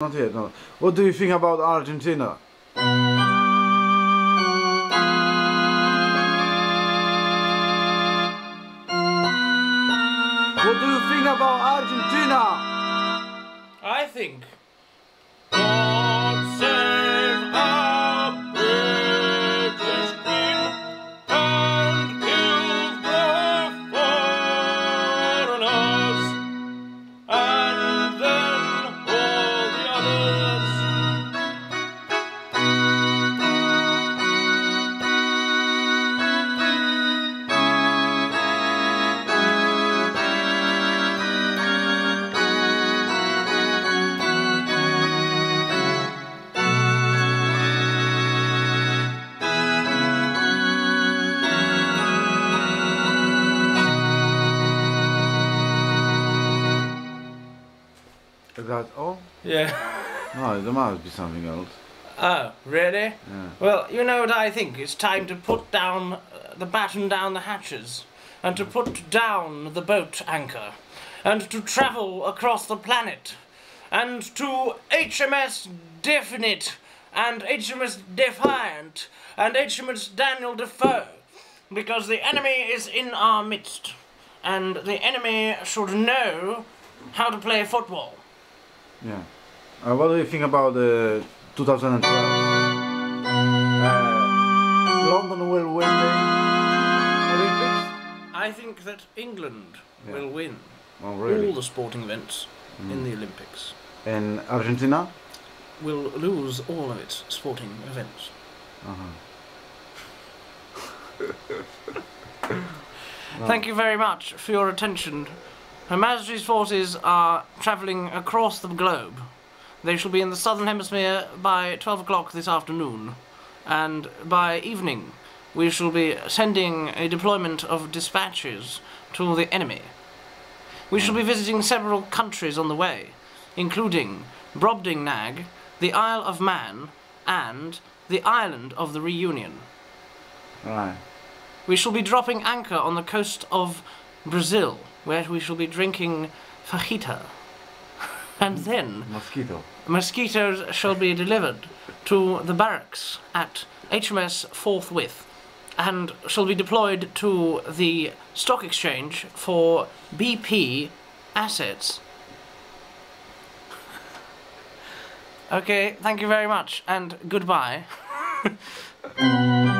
Not yet, no. What do you think about Argentina? What do you think about Argentina? I think. Is that all? Yeah. No, there must be something else. Oh, really? Yeah. Well, you know what I think? It's time to put down uh, the batten down the hatches, and to put down the boat anchor, and to travel across the planet, and to HMS Definite, and HMS Defiant, and HMS Daniel Defoe, because the enemy is in our midst, and the enemy should know how to play football. Yeah. Uh, what do you think about the 2012? Uh, London will win the Olympics? I think that England Yeah. will win Oh, really? all the sporting events in the Olympics. And Argentina? will lose all of its sporting events. Uh-huh. Thank you very much for your attention. Her Majesty's forces are travelling across the globe. They shall be in the southern hemisphere by 12 o'clock this afternoon, and by evening we shall be sending a deployment of dispatches to the enemy. We shall be visiting several countries on the way, including Brobdingnag, the Isle of Man, and the island of the Reunion. Right. We shall be dropping anchor on the coast of Brazil, where we shall be drinking fajita. And then Mosquito. mosquitoes shall be delivered to the barracks at HMS Forthwith and shall be deployed to the stock exchange for BP assets. Okay, thank you very much and goodbye.